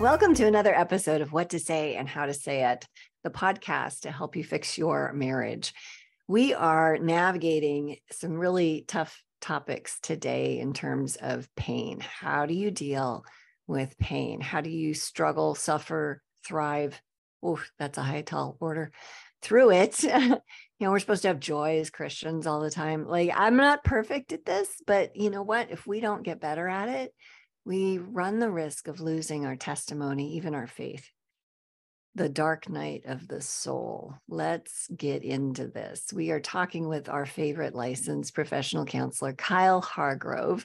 Welcome to another episode of What to Say and How to Say It, the podcast to help you fix your marriage. We are navigating some really tough topics today in terms of pain. How do you deal with pain? How do you struggle, suffer, thrive? Oh, that's a high, tall order through it. you know, we're supposed to have joy as Christians all the time. Like, I'm not perfect at this, but you know what? If we don't get better at it, we run the risk of losing our testimony, even our faith. The dark night of the soul. Let's get into this. We are talking with our favorite licensed professional counselor, Kyle Hargrove,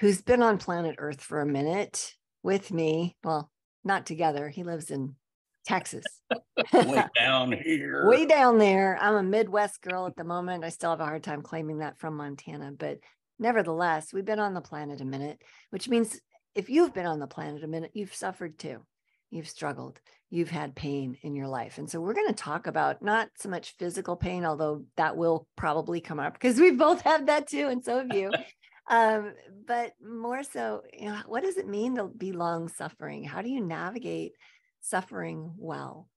who's been on planet Earth for a minute with me. Well, not together. He lives in Texas. Way down here. Way down there. I'm a Midwest girl at the moment. I still have a hard time claiming that from Montana, but nevertheless, we've been on the planet a minute, which means if you've been on the planet a minute, you've suffered too. You've struggled. You've had pain in your life. And so we're going to talk about not so much physical pain, although that will probably come up because we both have that too. And so have you. um, but more so, you know, what does it mean to be long suffering? How do you navigate suffering well?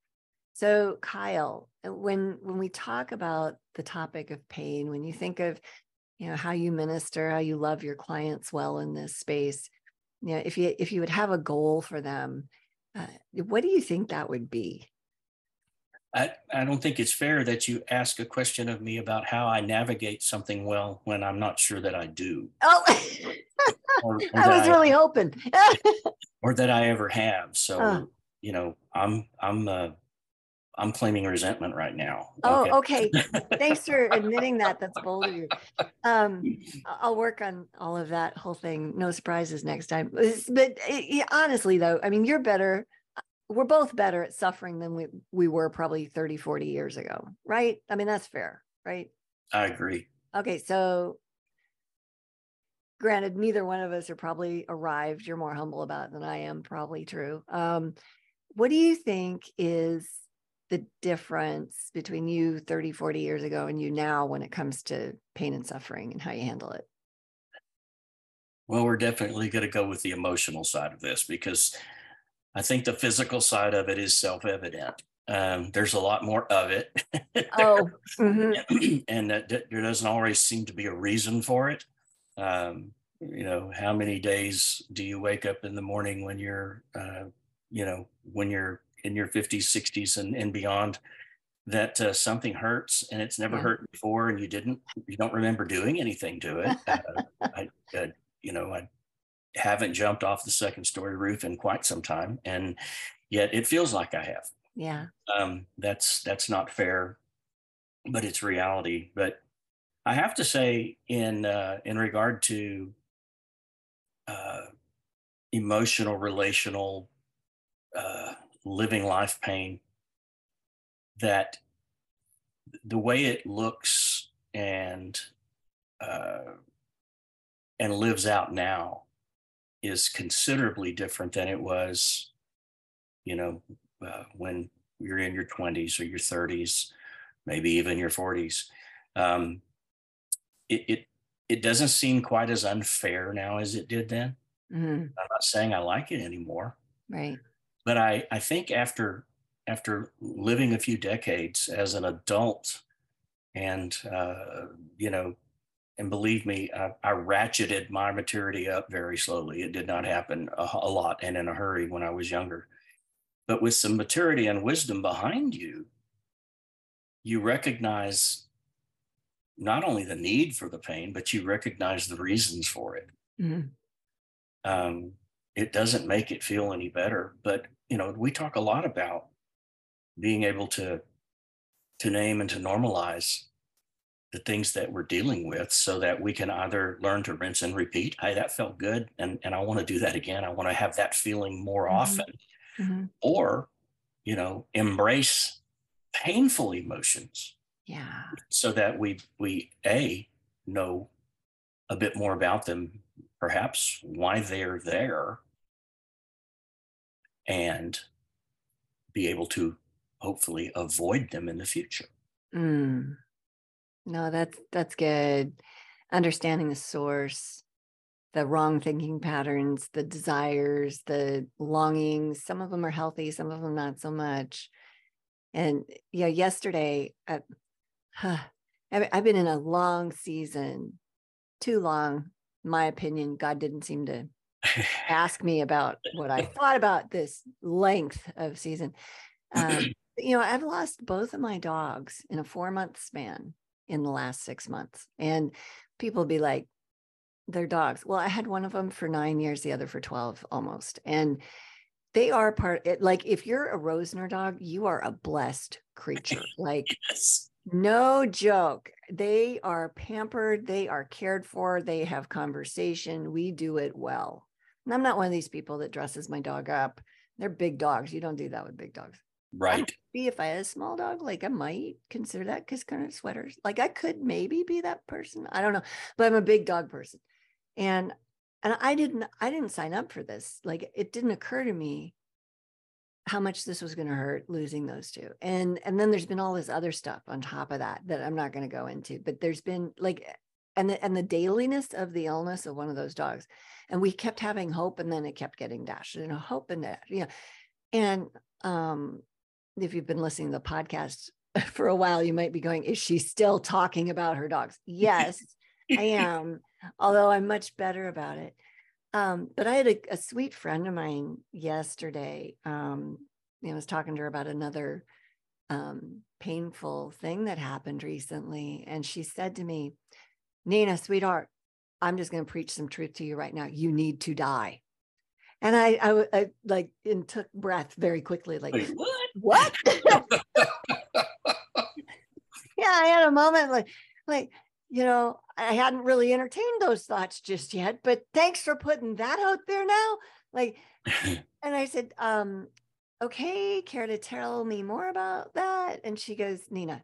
So, Kyle, when when we talk about the topic of pain, when you think of you know how you minister, how you love your clients well in this space, you know if you if you would have a goal for them uh, what do you think that would be I, I don't think it's fair that you ask a question of me about how I navigate something well when I'm not sure that I do. Oh, or, or I was really I, hoping. or that I ever have. So, uh. you know, I'm I'm uh, I'm claiming resentment right now. Oh, okay. okay. Thanks for admitting that. That's bold of you. Um, I'll work on all of that whole thing. No surprises next time. But it, honestly, though, I mean, you're better. We're both better at suffering than we, we were probably 30, 40 years ago, right? I mean, that's fair, right? I agree. Okay. So, granted, neither one of us are probably arrived. You're more humble about it than I am, probably true. Um, what do you think is the difference between you 30, 40 years ago and you now when it comes to pain and suffering and how you handle it? Well, we're definitely going to go with the emotional side of this because I think the physical side of it is self evident. Um, there's a lot more of it. oh, mm-hmm. and that, that there doesn't always seem to be a reason for it. Um, you know, how many days do you wake up in the morning when you're, uh, you know, when you're in your 50s 60s and, and beyond that uh, something hurts and it's never yeah. hurt before and you didn't you don't remember doing anything to it uh, I, uh, you know i haven't jumped off the second story roof in quite some time and yet it feels like i have. Yeah. Um, that's that's not fair but it's reality. But i have to say in uh, in regard to uh, emotional relational living life pain that the way it looks and uh, and lives out now is considerably different than it was you know uh, when you're in your 20s or your 30s maybe even your 40s um, it, it it doesn't seem quite as unfair now as it did then. Mm-hmm. i'm not saying i like it anymore. Right but I, I think after after living a few decades as an adult and uh, you know and believe me I, I, ratcheted my maturity up very slowly. It did not happen a, a, lot and in a hurry when i was younger. But with some maturity and wisdom behind you you recognize not only the need for the pain but you recognize the reasons for it. Mm-hmm. um, it doesn't make it feel any better but you know, we talk a lot about being able to to name and to normalize the things that we're dealing with so that we can either learn to rinse and repeat hey that felt good and, and i want to do that again i want to have that feeling more mm-hmm. often mm-hmm. or you know embrace painful emotions yeah so that we we a know a bit more about them perhaps why they're there and be able to hopefully avoid them in the future. Mm. No, that's that's good. Understanding the source, the wrong thinking patterns, the desires, the longings. Some of them are healthy, some of them not so much. And yeah, yesterday, uh, huh, I've been in a long season, too long, my opinion. God didn't seem to ask me about what I thought about this length of season. Um, you know, I've lost both of my dogs in a four month span in the last six months. And people be like, they're dogs. Well, I had one of them for nine years, the other for 12 almost. And they are part it, like if you're a Roesner dog, you are a blessed creature. Like yes. no joke. They are pampered, they are cared for, they have conversation. We do it well. And I'm not one of these people that dresses my dog up. They're big dogs. You don't do that with big dogs. Right. Be if I had a small dog, like I might consider that because kind of sweaters. Like I could maybe be that person. I don't know, but I'm a big dog person, and and I didn't I didn't sign up for this. Like it didn't occur to me how much this was going to hurt losing those two. And and then there's been all this other stuff on top of that that I'm not going to go into. But there's been like and the and the dailiness of the illness of one of those dogs. And we kept having hope and then it kept getting dashed and hope and that, you know. And um if you've been listening to the podcast for a while, you might be going, is she still talking about her dogs? Yes, I am, although I'm much better about it. Um, but I had a, a, sweet friend of mine yesterday. Um, you know, I was talking to her about another um, painful thing that happened recently. And she said to me, Nina, sweetheart, I'm just going to preach some truth to you right now. You need to die. And I, I, I like and took breath very quickly, like Wait, what? What? yeah, I had a moment like, like you know, I hadn't really entertained those thoughts just yet, but thanks for putting that out there now. Like, and I said, um, okay, care to tell me more about that? And she goes, Nina,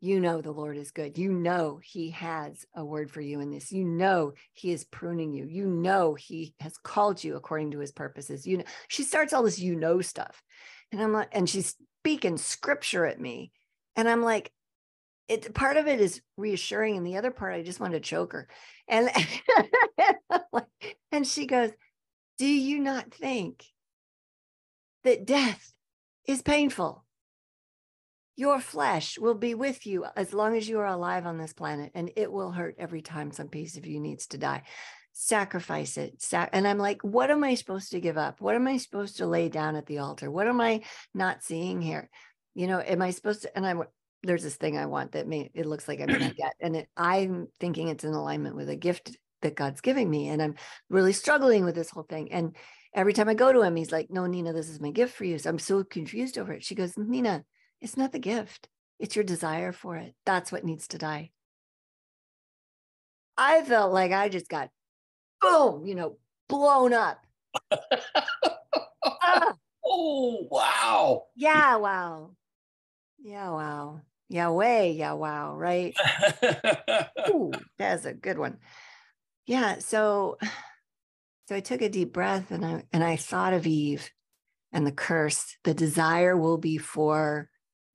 you know the Lord is good. You know He has a word for you in this. You know He is pruning you. You know He has called you according to His purposes. You know, she starts all this you know stuff, and I'm like, and she's speaking scripture at me, and I'm like, it part of it is reassuring, and the other part I just want to choke her, and and she goes, "Do you not think that death is painful?" Your flesh will be with you as long as you are alive on this planet and it will hurt every time some piece of you needs to die. Sacrifice it. And i'm like what am i supposed to give up? What am i supposed to lay down at the altar? What am i not seeing here? You know am i supposed to and i'm there's this thing i want that may it looks like i'm gonna get and it, i'm thinking it's in alignment with a gift that god's giving me and i'm really struggling with this whole thing and every time i go to him he's like no nina this is my gift for you. So i'm so confused over it. She goes nina it's not the gift, it's your desire for it. That's what needs to die. I felt like I just got boom, you know, blown up. ah. Oh, wow. Yeah, wow. Yeah, wow. Yeah, way, yeah, wow, right? Ooh, that's a good one. Yeah, so so I took a deep breath and I and I thought of Eve and the curse. The desire will be for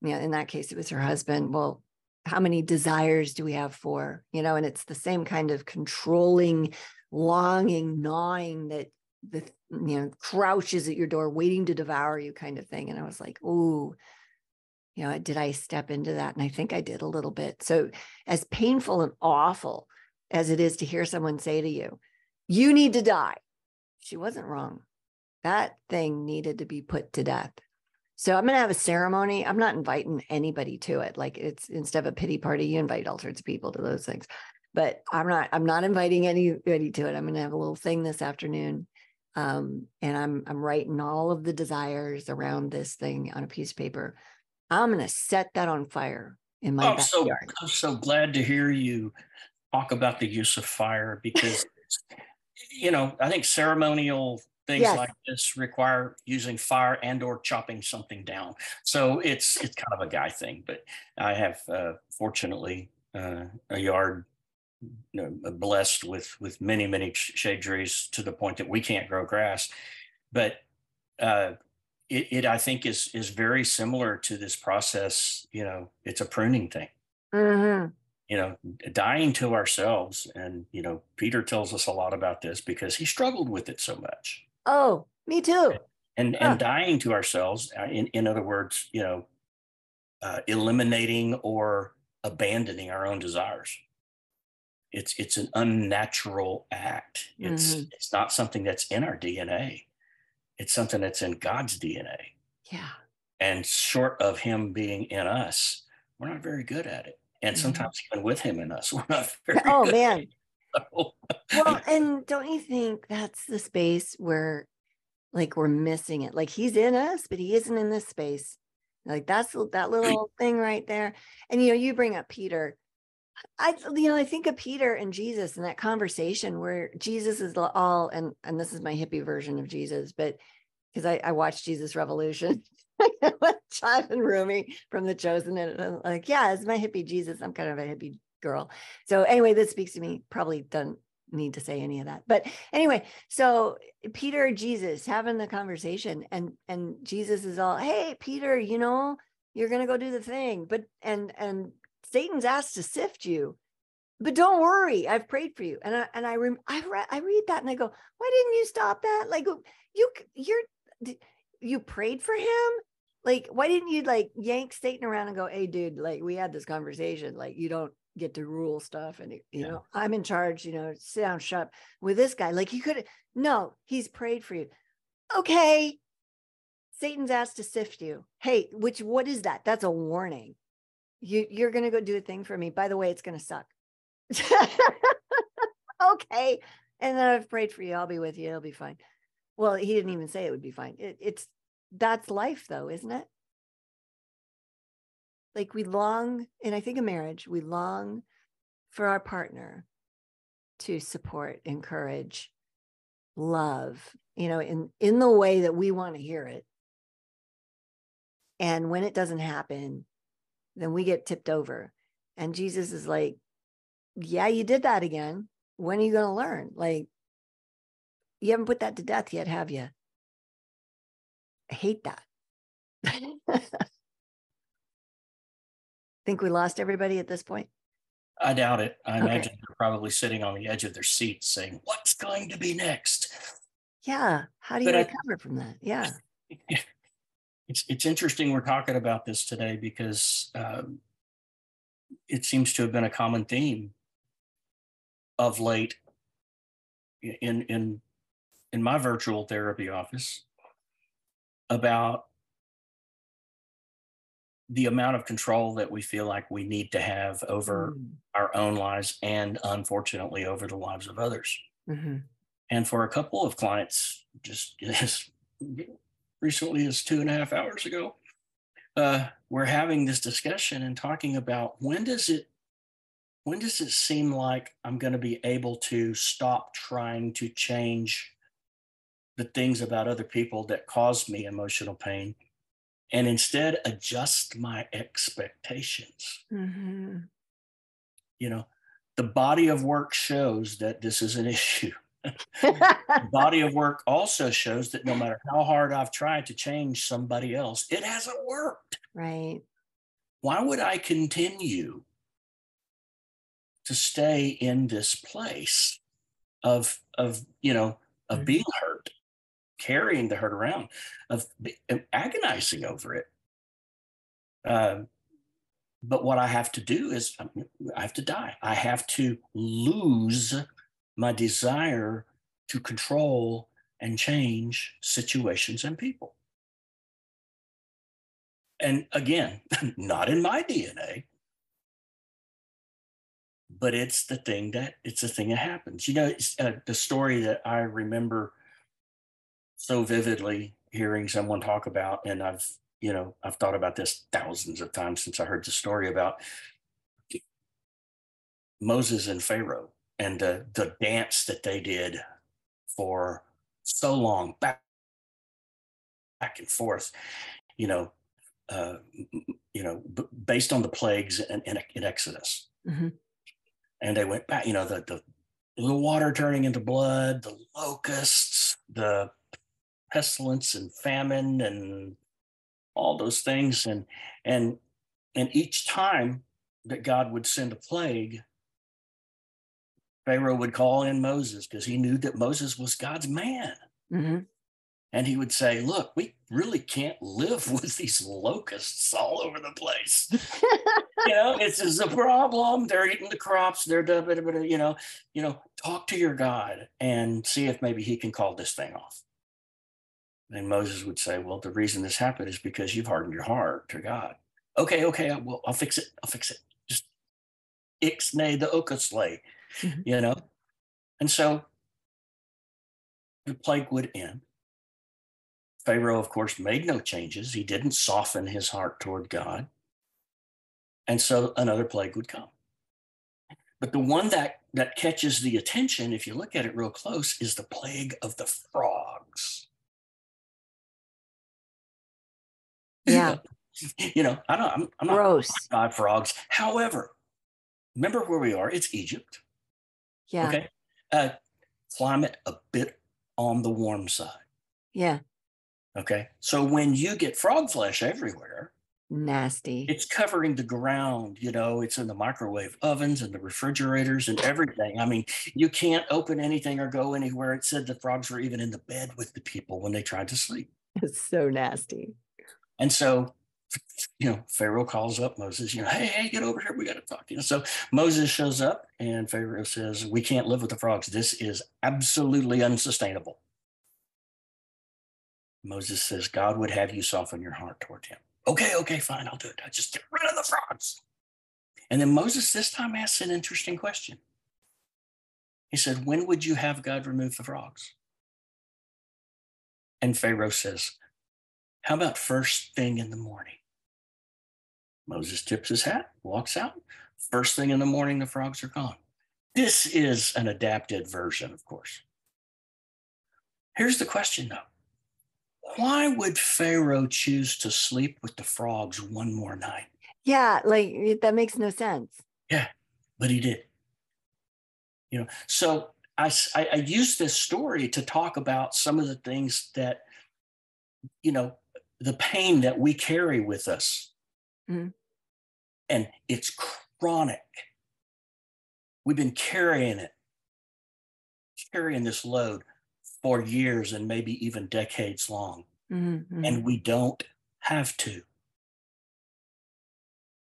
you know, in that case, it was her husband. Well, how many desires do we have for, you know, and it's the same kind of controlling, longing, gnawing that the, you know, crouches at your door waiting to devour you kind of thing. And I was like, oh, you know, did I step into that? And I think I did a little bit. So, as painful and awful as it is to hear someone say to you, you need to die, she wasn't wrong. That thing needed to be put to death. So I'm going to have a ceremony. I'm not inviting anybody to it. Like it's instead of a pity party, you invite all sorts of people to those things. But I'm not. I'm not inviting anybody to it. I'm going to have a little thing this afternoon, um, and I'm I'm writing all of the desires around this thing on a piece of paper. I'm going to set that on fire in my oh, backyard. So, I'm so glad to hear you talk about the use of fire because you know I think ceremonial things yes. like this require using fire and or chopping something down so it's it's kind of a guy thing but i have uh, fortunately uh, a yard you know, blessed with with many many shade trees to the point that we can't grow grass but uh, it, it i think is is very similar to this process you know it's a pruning thing mm-hmm. you know, dying to ourselves. And, you know, Peter tells us a lot about this because he struggled with it so much. Oh, me too. And, huh. and dying to ourselves, uh, in, in other words, you know, uh, eliminating or abandoning our own desires. It's, it's an unnatural act. It's, mm-hmm. it's not something that's in our DNA. It's something that's in God's DNA. Yeah. And short of him being in us, we're not very good at it and mm-hmm. sometimes even with him in us, we're not very. Oh man. So. well, and don't you think that's the space where, like, we're missing it? Like he's in us, but he isn't in this space. Like that's that little thing right there. And you know, you bring up Peter. I you know I think of Peter and Jesus and that conversation where Jesus is all and and this is my hippie version of Jesus, but because I, I watched Jesus Revolution with Jonathan Roumie from The Chosen. And I'm like, yeah, it's my hippie Jesus. I'm kind of a hippie girl. So anyway, this speaks to me. Probably don't need to say any of that. But anyway, so Peter Jesus having the conversation and and Jesus is all, hey, Peter, you know, you're gonna go do the thing. But and and Satan's asked to sift you. But don't worry, I've prayed for you. And I and I rem, I, re- I read that and I go, why didn't you stop that? Like you you're you prayed for him like why didn't you like yank satan around and go hey dude like we had this conversation like you don't get to rule stuff and you yeah. know i'm in charge you know sit down shut with this guy like he could no he's prayed for you. Okay. Satan's asked to sift you. Hey which what is that? That's a warning. You you're gonna go do a thing for me. By the way it's gonna suck. Okay. And then i've prayed for you. I'll be with you. It'll be fine. Well, he didn't even say it would be fine. It, it's that's life, though, isn't it? Like we long, and I think in marriage, we long for our partner to support, encourage, love, you know, in in the way that we want to hear it. And when it doesn't happen, then we get tipped over. And Jesus is like, Yeah, you did that again. When are you going to learn? Like, you haven't put that to death yet, have you? I hate that. Think we lost everybody at this point? I doubt it. I okay. imagine they're probably sitting on the edge of their seats saying, What's going to be next? Yeah. How do you but recover I, from that? Yeah. It's it's interesting we're talking about this today because um, it seems to have been a common theme of late in in in my virtual therapy office about the amount of control that we feel like we need to have over mm. our own lives and unfortunately over the lives of others. Mm-hmm. And for a couple of clients, just as recently as two and a half hours ago, uh, we're having this discussion and talking about when does it when does it seem like I'm going to be able to stop trying to change the things about other people that cause me emotional pain and instead adjust my expectations. Mm-hmm. You know, the body of work shows that this is an issue. the body of work also shows that no matter how hard I've tried to change somebody else, it hasn't worked. Right. Why would I continue to stay in this place of of you know of mm-hmm. being hurt carrying the hurt around, of agonizing over it. Um, but what I have to do is um, I have to die. I have to lose my desire to control and change situations and people. And again, not in my DNA, but it's the thing that it's the thing that happens. You know, uh, the story that I remember so vividly hearing someone talk about, and I've, you know, I've thought about this thousands of times since I heard the story about Moses and Pharaoh and the, the dance that they did for so long, back, back and forth, you know, uh, you know, b- based on the plagues in, in, in Exodus. Mm-hmm. And they went back, you know, the, the, the water turning into blood, the locusts, the pestilence and famine and all those things and and and each time that God would send a plague, Pharaoh would call in Moses because he knew that Moses was God's man. Mm-hmm. And he would say, Look, we really can't live with these locusts all over the place. you know, it's is a problem. They're eating the crops. They're, you know, you know, talk to your God and see if maybe he can call this thing off. And Moses would say, Well, the reason this happened is because you've hardened your heart to God. Okay, okay, I will, I'll fix it. I'll fix it. Just ixnay the okaslay, mm-hmm. you know? And so the plague would end. Pharaoh, of course, made no changes. He didn't soften his heart toward God. And so another plague would come. But the one that, that catches the attention, if you look at it real close, is the plague of the frogs. Yeah. you know, I don't, I'm, I'm Gross. not God frogs. However, remember where we are. It's Egypt. Yeah. Okay. Uh, climate a bit on the warm side. Yeah. Okay. So when you get frog flesh everywhere, nasty, it's covering the ground. You know, it's in the microwave ovens and the refrigerators and everything. I mean, you can't open anything or go anywhere. It said the frogs were even in the bed with the people when they tried to sleep. It's so nasty. And so, you know, Pharaoh calls up Moses, you know, hey, hey, get over here. We got to talk. You know, so Moses shows up and Pharaoh says, we can't live with the frogs. This is absolutely unsustainable. Moses says, God would have you soften your heart toward him. Okay, okay, fine, I'll do it. I just get rid of the frogs. And then Moses this time asks an interesting question. He said, When would you have God remove the frogs? And Pharaoh says, how about first thing in the morning? Moses tips his hat, walks out. First thing in the morning, the frogs are gone. This is an adapted version, of course. Here's the question though why would Pharaoh choose to sleep with the frogs one more night? Yeah, like that makes no sense. Yeah, but he did. You know, so I, I, I use this story to talk about some of the things that, you know, the pain that we carry with us. Mm-hmm. And it's chronic. We've been carrying it, carrying this load for years and maybe even decades long. Mm-hmm. And we don't have to.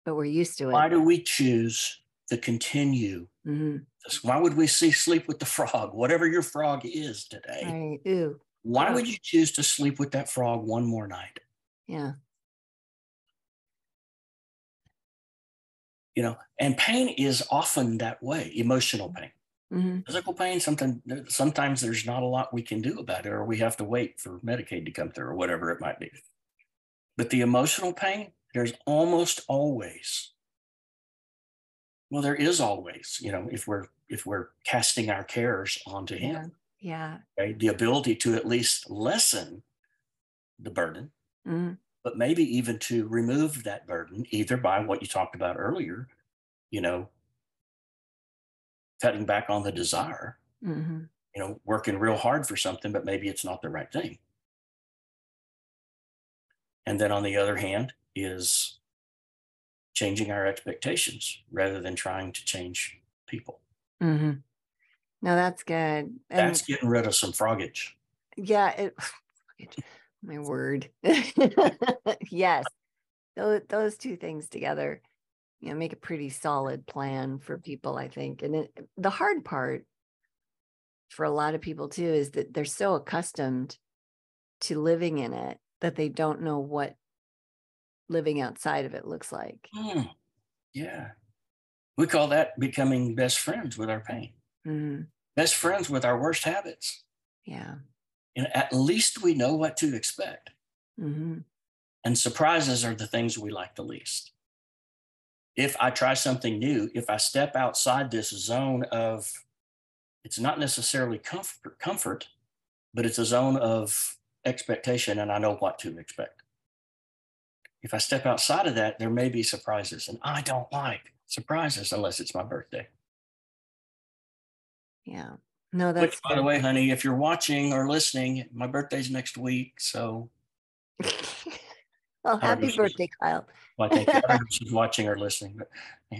But we're used to it. Why do we choose to continue? Mm-hmm. Why would we see sleep with the frog, whatever your frog is today? Right. Ew. Why would you choose to sleep with that frog one more night? Yeah. You know, and pain is often that way emotional pain. Mm-hmm. Physical pain, something sometimes there's not a lot we can do about it, or we have to wait for Medicaid to come through, or whatever it might be. But the emotional pain, there's almost always, well, there is always, you know, if we're if we're casting our cares onto Him, yeah. Okay? The ability to at least lessen the burden, mm-hmm. but maybe even to remove that burden, either by what you talked about earlier, you know, cutting back on the desire, mm-hmm. you know, working real hard for something, but maybe it's not the right thing. And then on the other hand, is changing our expectations rather than trying to change people. Mm-hmm. No, that's good. And that's getting rid of some frogage. Yeah, it, my word. yes, those those two things together, you know, make a pretty solid plan for people. I think, and it, the hard part for a lot of people too is that they're so accustomed to living in it that they don't know what living outside of it looks like. Mm, yeah, we call that becoming best friends with our pain. Mm-hmm best friends with our worst habits. Yeah. And at least we know what to expect. Mm-hmm. And surprises are the things we like the least. If I try something new, if I step outside this zone of, it's not necessarily comfort, comfort, but it's a zone of expectation, and I know what to expect. If I step outside of that, there may be surprises, and I don't like surprises unless it's my birthday. Yeah. No, that's Which, by the way, honey, if you're watching or listening, my birthday's next week. So well, happy birthday, Kyle. Well, I think I don't know if she's watching or listening, but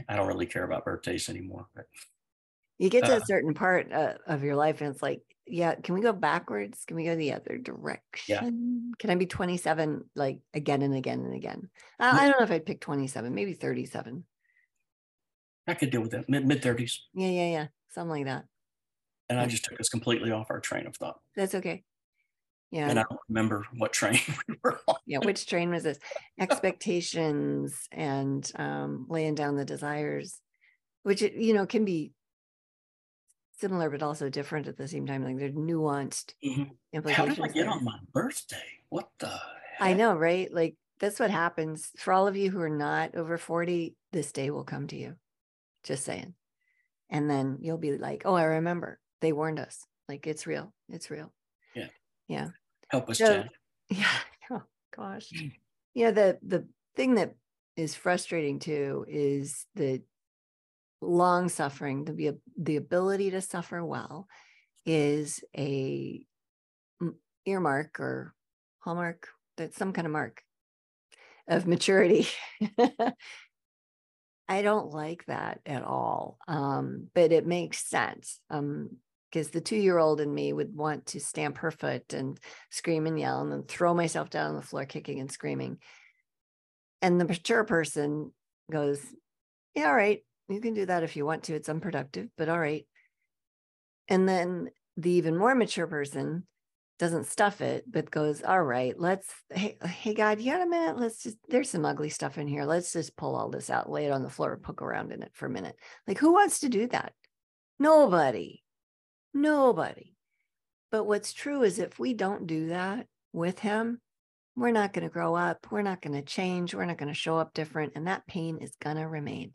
I don't really care about birthdays anymore. But You get to Uh, a certain part uh, of your life, and it's like, yeah, can we go backwards? Can we go the other direction? yeah. Can I be 27 like again and again and again? Uh, I don't know if I'd pick 27, maybe 37. I could deal with that mid mid thirties, Yeah, yeah, yeah. Something like that. And I just took us completely off our train of thought, That's okay. Yeah. and I don't remember what train we were on. yeah which train was this expectations and um laying down the desires which you know can be similar but also different at the same time like they're nuanced Mhm. How did I get there. on my birthday? What the? i know right like that's what happens for all of you who are not over 40 this day will come to you just saying and then you'll be like oh i remember they warned us like it's real it's real Yeah. Yeah. Help us, So- Yeah. Oh gosh. Yeah. The the thing that is frustrating too is the long suffering, the be the ability to suffer well is a earmark or hallmark that's some kind of mark of maturity. I don't like that at all. Um, but it makes sense. Um, because the two year old in me would want to stamp her foot and scream and yell and then throw myself down on the floor kicking and screaming. And the mature person goes, Yeah, all right, you can do that if you want to. It's unproductive, but all right. And then the even more mature person doesn't stuff it, but goes, All right, let's hey, hey God, you got a minute? Let's just there's some ugly stuff in here. Let's just pull all this out, lay it on the floor, poke around in it for a minute. Like, who wants to do that? Nobody. Nobody. But what's true is if we don't do that with him, we're not going to grow up. We're not going to change. We're not going to show up different. And that pain is going to remain.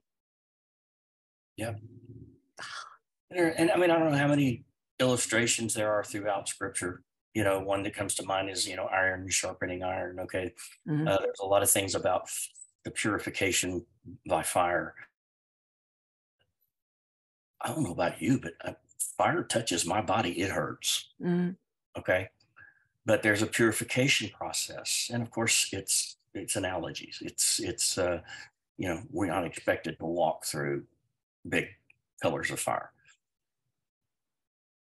There- And I mean, I don't know how many illustrations there are throughout Scripture. You know, one that comes to mind is you know iron sharpening iron. Okay, Mhm. uh, there's a lot of things about the purification by fire. I don't know about you, but uh, fire touches my body, it hurts. Mhm. okay? But there's a purification process and of course it's it's analogies it's it's uh you know we're not expected to walk through big pillars of fire.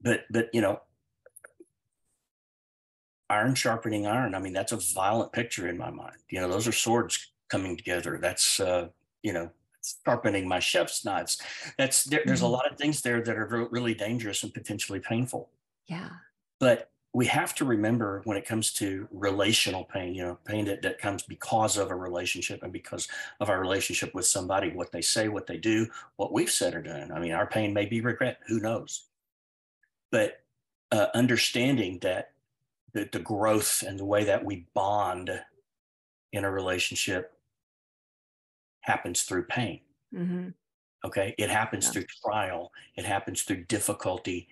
But but you know iron sharpening iron i mean that's a violent picture in my mind. You know those are swords coming together. That's uh you know sharpening my chef's knives that's there, there's a Mhm. lot of things there that are really dangerous and potentially painful Yeah. but we have to remember when it comes to relational pain you know pain that, that comes because of a relationship and because of our relationship with somebody what they say what they do what we've said or done i mean our pain may be regret who knows but uh, understanding that the, the growth and the way that we bond in a relationship happens through pain hmm Okay. It happens Yeah. through trial, it happens through difficulty,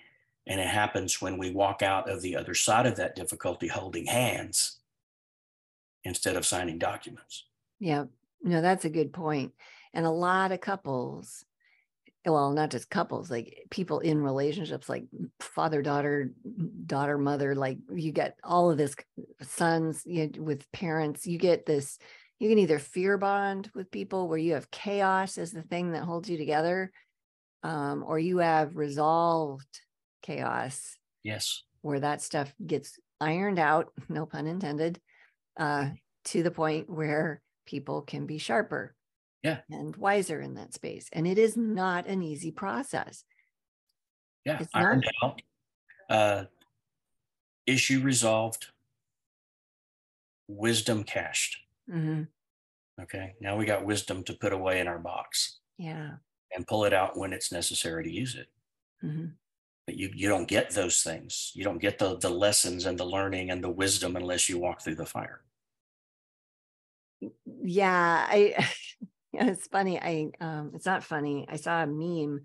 and it happens when we walk out of the other side of that difficulty holding hands instead of signing documents. Yeah. No, that's a good point. And a lot of couples, well, not just couples, like people in relationships, like father, daughter, daughter, mother, like you get all of this sons you know, with parents, you get this, you can either fear bond with people where you have chaos as the thing that holds you together, um, or you have resolved chaos Yes. where that stuff gets ironed out, no pun intended, uh, to the point where people can be sharper Yeah. and wiser in that space. And it is not an easy process. Yeah. It's Ironed out. Uh, issue resolved. Wisdom cached. Mhm. Okay. Now we got wisdom to put away in our box Yeah. and pull it out when it's necessary to use it. Mhm. But you, you don't get those things. You don't get the, the lessons and the learning and the wisdom unless you walk through the fire. Yeah. I, it's funny. I, um, it's not funny. I saw a meme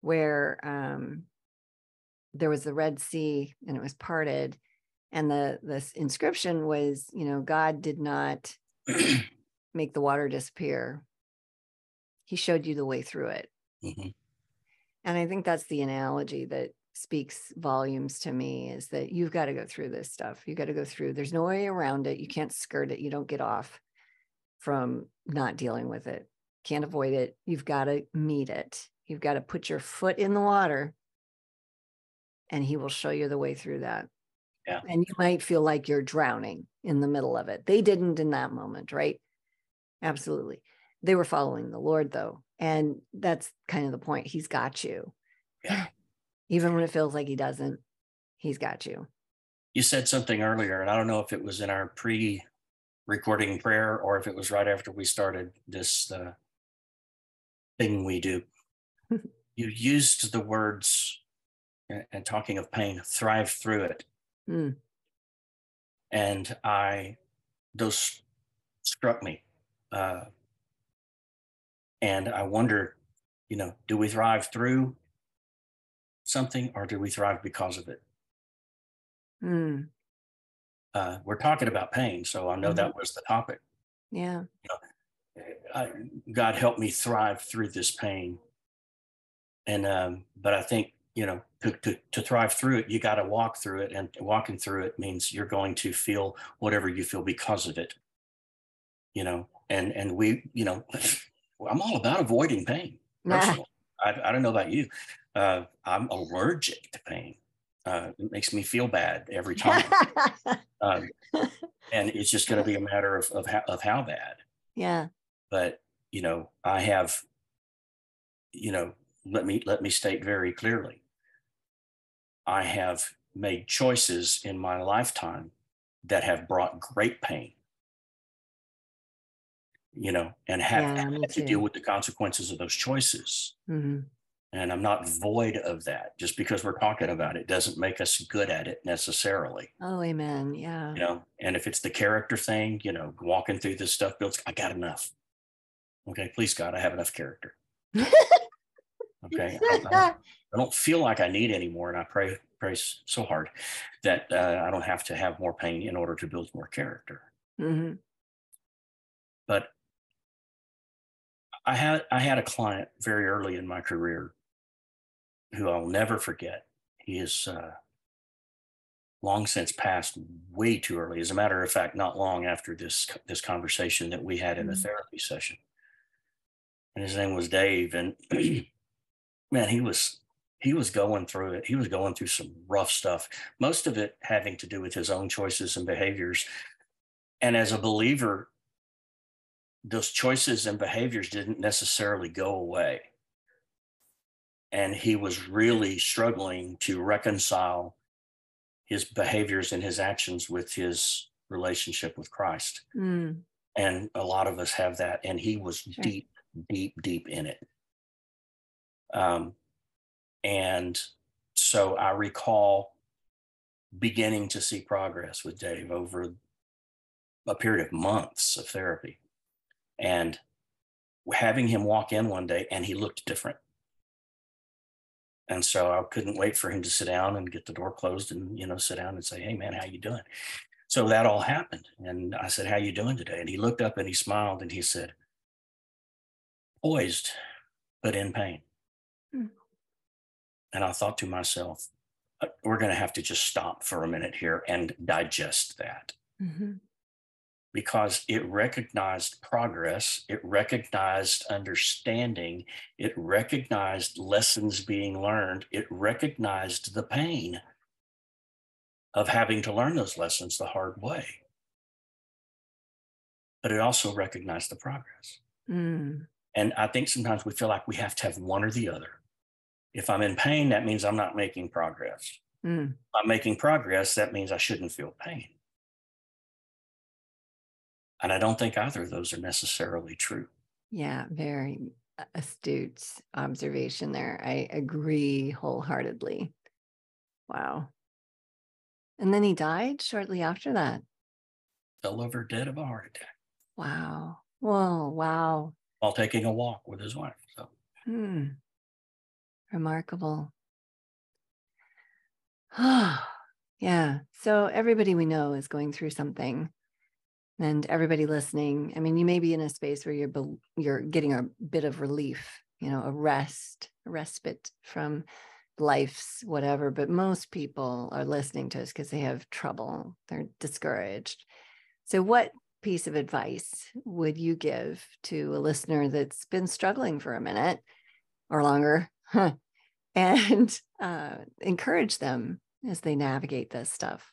where, um, there was the Red Sea and it was parted. And the this inscription was, you know, God did not make the water disappear. He showed you the way through it. Mhm. And I think that's the analogy that speaks volumes to me is that you've got to go through this stuff. You got to go through. There's no way around it. You can't skirt it. You don't get off. from not dealing with it. Can't avoid it. You've got to meet it. You've got to put your foot in the water and he will show you the way through that. Yeah. And you might feel like you're drowning in the middle of it. They didn't in that moment, right? Absolutely. They were following the Lord though. And that's kind of the point. He's got you. Yeah. Even when it feels like he doesn't, he's got you. You said something earlier, and I don't know if it was in our pre recording prayer or if it was right after we started this uh, thing we do. you used the words, and talking of pain, thrive through it. Mm. And I, those struck me. Uh, and I wonder, you know, do we thrive through something or do we thrive because of it? Mm. Uh, we're talking about pain, so I know Mhm. that was the topic. Yeah. I, God help me thrive through this pain. And um, but I think you know to, to, to thrive through it, you got to walk through it, and walking through it means you're going to feel whatever you feel because of it. You know, and and we, you know, I'm all about avoiding pain. Nah. I, I don't know about you. Uh, I'm allergic to pain. Uh, it makes me feel bad every time, um, and it's just going to be a matter of of how, of how bad yeah. but you know i have you know let me let me state very clearly i have made choices in my lifetime that have brought great pain. You know and have Yeah, to deal with the consequences of those choices. Hmm and i'm not void of that. Just because we're talking about it doesn't make us good at it necessarily. Oh, amen. Yeah. you know and if it's the character thing you know walking through this stuff builds i got enough. Okay please god i have enough character. Okay I I I don't feel like i need anymore, and i pray pray so hard that uh, i don't have to have more pain in order to build more character. Hmm but i had i had a client very early in my career who i'll never forget. He is uh, long since passed way too early. As a matter of fact not long after this this conversation that we had in the Mm. therapy session. And his name was dave and man he was he was going through it he was going through some rough stuff most of it having to do with his own choices and behaviors and as a believer those choices and behaviors didn't necessarily go away and he was really struggling to reconcile his behaviors and his actions with his relationship with Christ. Mm. And a lot of us have that. And he was Sure. deep, deep, deep in it. Um, and so I recall beginning to see progress with Dave over a period of months of therapy and having him walk in one day and he looked different. And so I couldn't wait for him to sit down and get the door closed and, you know, sit down and say, Hey man, how you doing? So that all happened. And I said, How you doing today? And he looked up and he smiled and he said, Poised, but in pain. Hmm. And I thought to myself, "Uh, we're going to have to just stop for a minute here and digest that hmm because it recognized progress, it recognized understanding, it recognized lessons being learned, it recognized the pain of having to learn those lessons the hard way. But it also recognized the progress. Mm. And I think sometimes we feel like we have to have one or the other. If I'm in pain, that means I'm not making progress. Mm. If I'm making progress, that means I shouldn't feel pain. And I don't think either of those are necessarily true. Yeah, very astute observation there. I agree wholeheartedly. Wow. And then he died shortly after that. Fell over dead of a heart attack Wow. Whoa, wow. while taking a walk with his wife. So Hmm. Remarkable. yeah. So everybody we know is going through something. And everybody listening, I mean, you may be in a space where you're you're getting a bit of relief, you know, a rest, a respite from life's whatever, but most people are listening to us because they have trouble. They're discouraged. So what piece of advice would you give to a listener that's been struggling for a minute or longer and uh, encourage them as they navigate this stuff?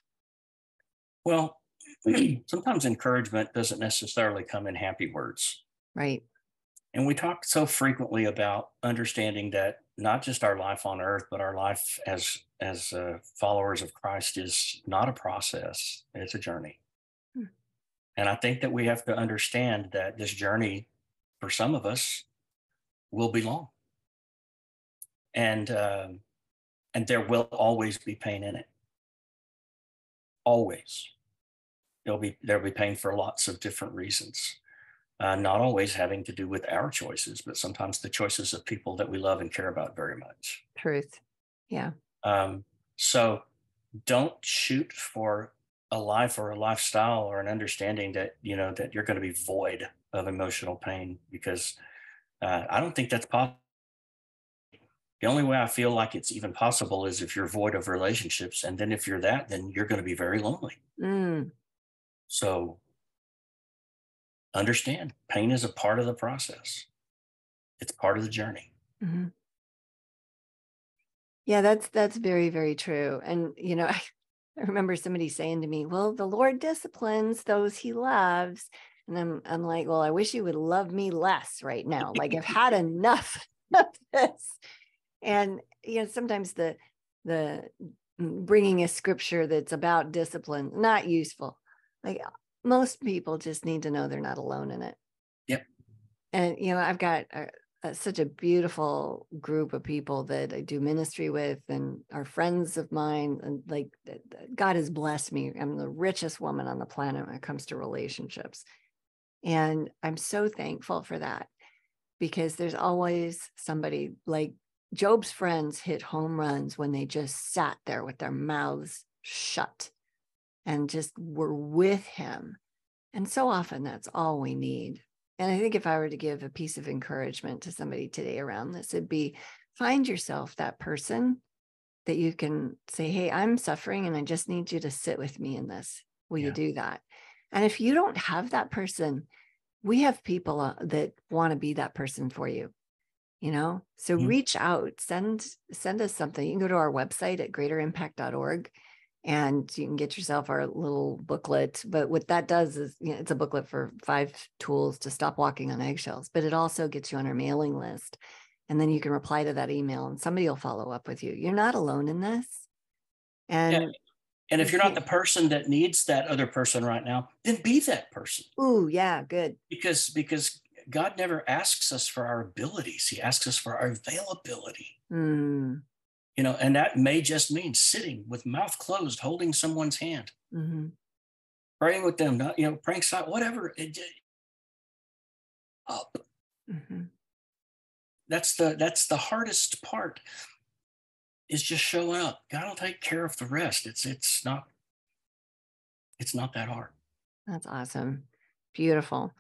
Well, sometimes encouragement doesn't necessarily come in happy words. Right. And we talk so frequently about understanding that not just our life on earth, but our life as as uh, followers of Christ is not a process; it's a journey. Hmm. And I think that we have to understand that this journey, for some of us, will be long, and uh, and there will always be pain in it. Always, there'll be there'll be pain for lots of different reasons uh, not always having to do with our choices, but sometimes the choices of people that we love and care about very much. Truth. Yeah. Um, so don't shoot for a life or a lifestyle or an understanding that, you know, that you're going to be void of emotional pain because uh, I don't think that's possible. The only way I feel like it's even possible is if you're void of relationships. And then if you're that, then you're going to be very lonely. Mm. So understand pain is a part of the process it's part of the journey mm-hmm. yeah that's that's very very true and you know I, I remember somebody saying to me well the lord disciplines those he loves and i'm i'm like well i wish you would love me less right now like i've had enough of this and you know sometimes the the mm, bringing a scripture that's about discipline not useful like most people just need to know they're not alone in it. Yep. And you know, I've got a, a, such a beautiful group of people that I do ministry with, and are friends of mine. And like, God has blessed me. I'm the richest woman on the planet when it comes to relationships, and I'm so thankful for that because there's always somebody like Job's friends hit home runs when they just sat there with their mouths shut and just were with him. And so often that's all we need. And I think if I were to give a piece of encouragement to somebody today around this, it'd be find yourself that person that you can say, Hey, I'm suffering and I just need you to sit with me in this. Will yeah. you do that? And if you don't have that person, we have people uh, that want to be that person for you you know so mm-hmm. reach out send send us something you can go to our website at greaterimpact.org and you can get yourself our little booklet. But what that does is you know, it's a booklet for five tools to stop walking on eggshells, but it also gets you on our mailing list. And then you can reply to that email and somebody will follow up with you. You're not alone in this. And yeah. And if you're not the person that needs that other person right now, then be that person. Ooh, yeah, good. Because because God never asks us for our abilities; He asks us for our availability. Mm. You know and that may just mean sitting with mouth closed holding someone's hand. Mm-hmm. praying with them not you know praying silent whatever it, up. Mm-hmm. that's the that's the hardest part is just showing up. God will take care of the rest. It's it's not it's not that hard. That's awesome. Beautiful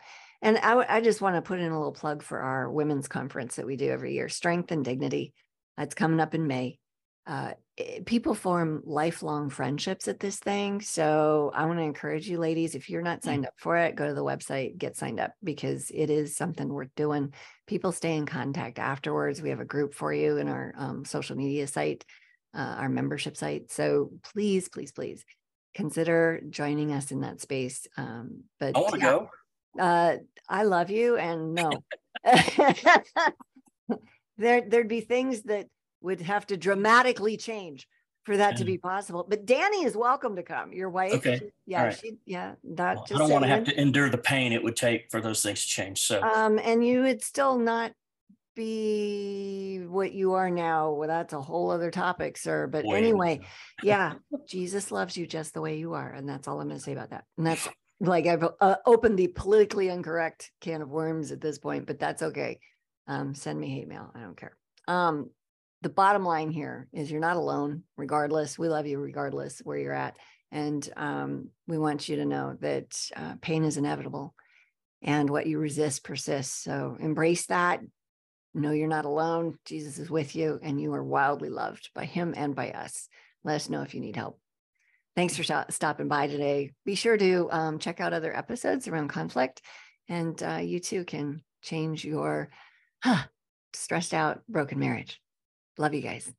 and I just want to put in a little plug for our women's conference that we do every year strength and dignity it's coming up in may uh, eh, people form lifelong friendships at this thing. So I want to encourage you, ladies, if you're not mm. signed up for it, go to the website, get signed up because it is something worth doing. People stay in contact afterwards. We have a group for you in our um, social media site, uh, our membership site. So please, please, please consider joining us in that space. Um, but I want to yeah, go. Uh, I love you, and no. there, there'd be things that would have to dramatically change for that to be possible. But Danny is welcome to come. Your wife, okay, she, yeah, right. she, yeah. That well, I don't want to have to endure the pain it would take for those things to change. So, um, and you would still not be what you are now. Well, that's a whole other topic, sir. But Boy, anyway, yeah, Jesus loves you just the way you are, and that's all I'm going to say about that. And that's like I've uh, opened the politically incorrect can of worms at this point, but that's okay. Um, send me hate mail. I don't care. Um, the bottom line here is you're not alone, regardless. We love you regardless where you're at. And um, we want you to know that uh, pain is inevitable and what you resist persists. So embrace that. Know you're not alone. Jesus is with you and you are wildly loved by him and by us. Let us know if you need help. Thanks for sh- stopping by today. Be sure to um, check out other episodes around conflict, and uh, you too can change your huh, stressed out broken marriage. Love you guys.